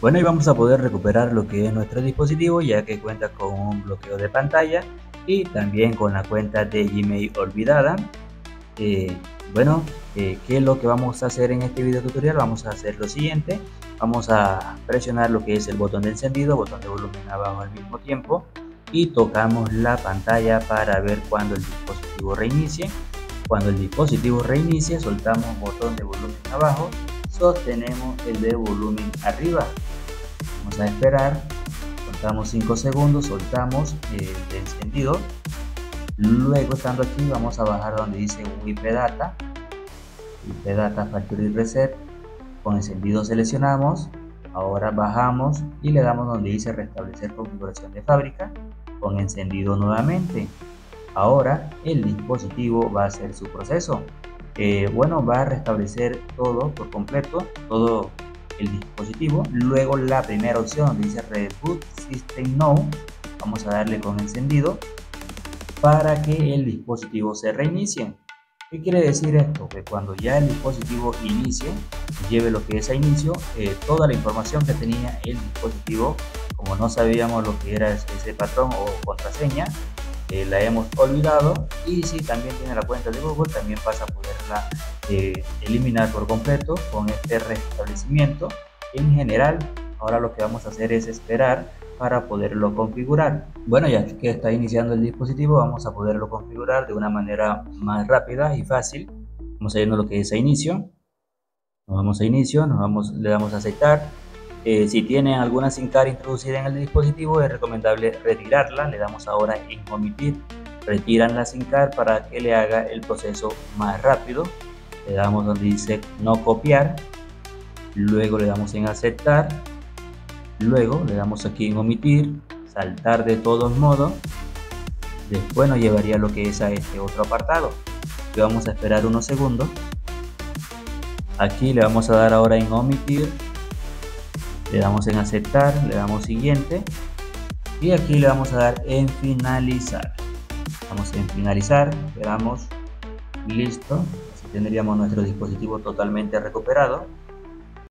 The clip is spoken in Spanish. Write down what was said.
Bueno, y vamos a poder recuperar lo que es nuestro dispositivo ya que cuenta con un bloqueo de pantalla y también con la cuenta de Gmail olvidada. Eh, bueno, eh, ¿qué es lo que vamos a hacer en este video tutorial? Vamos a hacer lo siguiente. Vamos a presionar lo que es el botón de encendido, botón de volumen abajo al mismo tiempo y tocamos la pantalla para ver cuando el dispositivo reinicie. Cuando el dispositivo reinicie, soltamos botón de volumen abajo, sostenemos el de volumen arriba. Vamos a esperar, contamos 5 segundos, soltamos el encendido. Luego, estando aquí, vamos a bajar donde dice WIP Data, WIP Data Factory Reset. Con encendido seleccionamos, ahora bajamos y le damos donde dice restablecer configuración de fábrica con encendido nuevamente. Ahora el dispositivo va a hacer su proceso. Bueno, va a restablecer todo por completo, todo el dispositivo. Luego la primera opción donde dice Reboot System Now, vamos a darle con encendido para que el dispositivo se reinicie. ¿Qué quiere decir esto? Que cuando ya el dispositivo inicie, lleve lo que es a inicio, eh, toda la información que tenía el dispositivo como no sabíamos lo que era ese patrón o contraseña, eh, la hemos olvidado. Y si también tiene la cuenta de Google también pasa a poderla eh, eliminar por completo con este restablecimiento en general ahora lo que vamos a hacer es esperar para poderlo configurar. Bueno ya que está iniciando el dispositivo vamos a poderlo configurar de una manera más rápida y fácil. Vamos a irnos lo que es a inicio. Nos vamos a inicio nos vamos le damos a aceptar eh, si tiene alguna SIM card introducida en el dispositivo es recomendable retirarla. Le damos ahora en omitir. Retiran la SIM card para que le haga el proceso más rápido. Le damos donde dice no copiar. Luego le damos en aceptar. Luego le damos aquí en omitir. Saltar de todos modos. Después nos llevaría lo que es a este otro apartado. Y vamos a esperar unos segundos. Aquí le vamos a dar ahora en omitir le damos en aceptar, le damos siguiente y aquí le vamos a dar en finalizar. Vamos en finalizar, le damos listo, así tendríamos nuestro dispositivo totalmente recuperado.